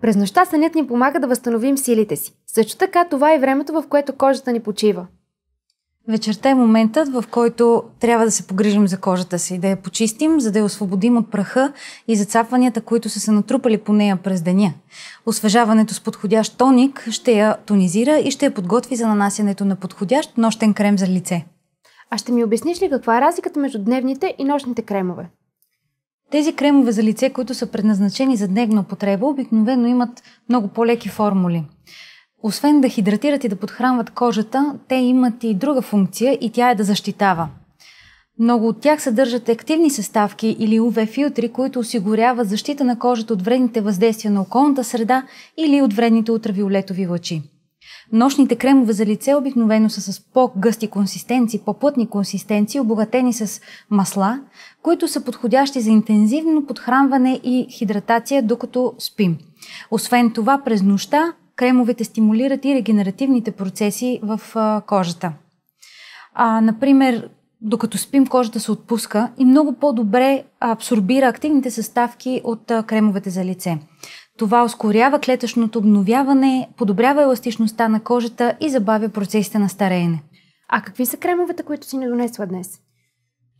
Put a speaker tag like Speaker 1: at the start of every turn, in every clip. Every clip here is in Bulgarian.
Speaker 1: През нощта сънят ни помага да възстановим силите си. Също така това е времето, в което кожата ни почива.
Speaker 2: Вечерта е моментът, в който трябва да се погрижим за кожата си, да я почистим, за да я освободим от праха и зацапванията, които са се натрупали по нея през деня. Освежаването с подходящ тоник ще я тонизира и ще я подготви за нанасянето на подходящ нощен крем за лице.
Speaker 1: А ще ми обясниш ли каква е разликата между дневните и нощните кремове?
Speaker 2: Тези кремове за лице, които са предназначени за дневна употреба, обикновено имат много по-леки формули. Освен да хидратират и да подхранват кожата, те имат и друга функция и тя е да защитава. Много от тях съдържат активни съставки или UV филтри, които осигуряват защита на кожата от вредните въздействия на околната среда или от вредните ултравиолетови лъчи. Нощните кремове за лице обикновено са с по-гъсти консистенции, по-плътни консистенции, обогатени с масла, които са подходящи за интензивно подхранване и хидратация, докато спим. Освен това, през нощта кремовете стимулират и регенеративните процеси в кожата. А, например, докато спим, кожата се отпуска и много по-добре абсорбира активните съставки от кремовете за лице. Това ускорява клетъчното обновяване, подобрява еластичността на кожата и забавя процесите на стареене.
Speaker 1: А какви са кремовете, които си не донесла днес?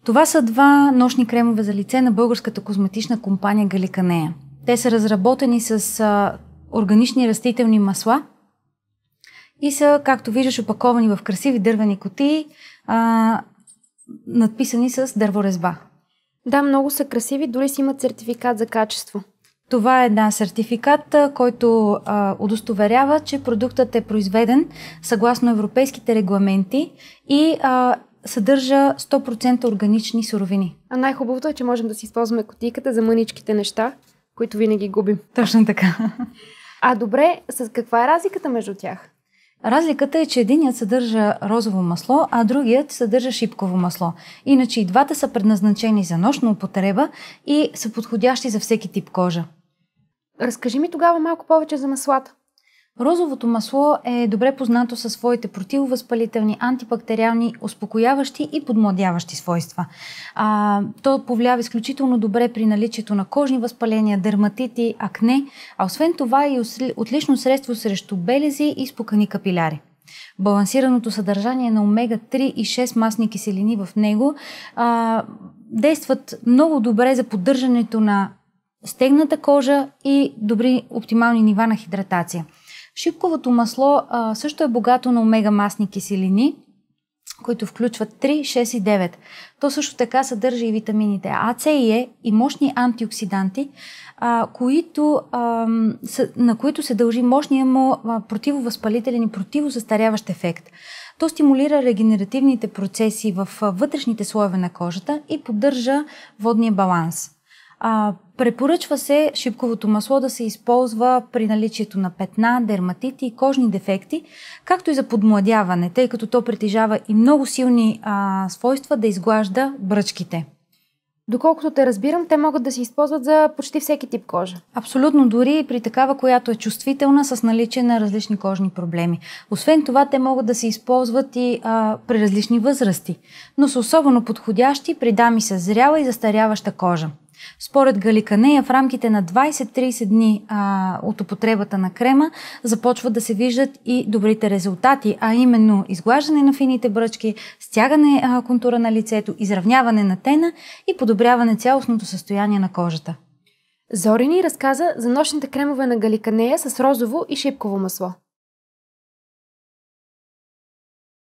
Speaker 2: Това са два нощни кремове за лице на българската козметична компания Галиканея. Те са разработени с а, органични растителни масла и са, както виждаш, опаковани в красиви дървени котии, а, надписани с дърворезба.
Speaker 1: Да, много са красиви, дори си имат сертификат за качество.
Speaker 2: Това е една сертификат, който а, удостоверява, че продуктът е произведен съгласно европейските регламенти и а, съдържа 100% органични суровини.
Speaker 1: А най-хубавото е, че можем да си използваме котийката за мъничките неща, които винаги губим.
Speaker 2: Точно така.
Speaker 1: А добре, с каква е разликата между тях?
Speaker 2: Разликата е, че единият съдържа розово масло, а другият съдържа шипково масло. Иначе и двата са предназначени за нощна употреба и са подходящи за всеки тип кожа.
Speaker 1: Разкажи ми тогава малко повече за маслата.
Speaker 2: Розовото масло е добре познато със своите противовъзпалителни, антибактериални, успокояващи и подмладяващи свойства. А, то повлиява изключително добре при наличието на кожни възпаления, дерматити, акне, а освен това е и отлично средство срещу белези и спукани капиляри. Балансираното съдържание на омега-3 и 6 масни киселини в него а, действат много добре за поддържането на стегната кожа и добри оптимални нива на хидратация. Шипковото масло а, също е богато на омега масни киселини, които включват 3, 6 и 9. То също така съдържа и витамините А, С и Е и мощни антиоксиданти, а, които, а, са, на които се дължи мощния му противовъзпалителен и противозастаряващ ефект. То стимулира регенеративните процеси в вътрешните слоеве на кожата и поддържа водния баланс. А, препоръчва се шипковото масло да се използва при наличието на петна, дерматити и кожни дефекти, както и за подмладяване, тъй като то притежава и много силни а, свойства да изглажда бръчките.
Speaker 1: Доколкото те разбирам, те могат да се използват за почти всеки тип кожа.
Speaker 2: Абсолютно, дори и при такава, която е чувствителна с наличие на различни кожни проблеми. Освен това, те могат да се използват и а, при различни възрасти, но са особено подходящи при дами с зряла и застаряваща кожа. Според Галиканея в рамките на 20-30 дни а, от употребата на крема започват да се виждат и добрите резултати, а именно изглаждане на фините бръчки, стягане а, контура на лицето, изравняване на тена и подобряване цялостното състояние на кожата.
Speaker 1: Зори ни разказа за нощните кремове на Галиканея с розово и шипково масло.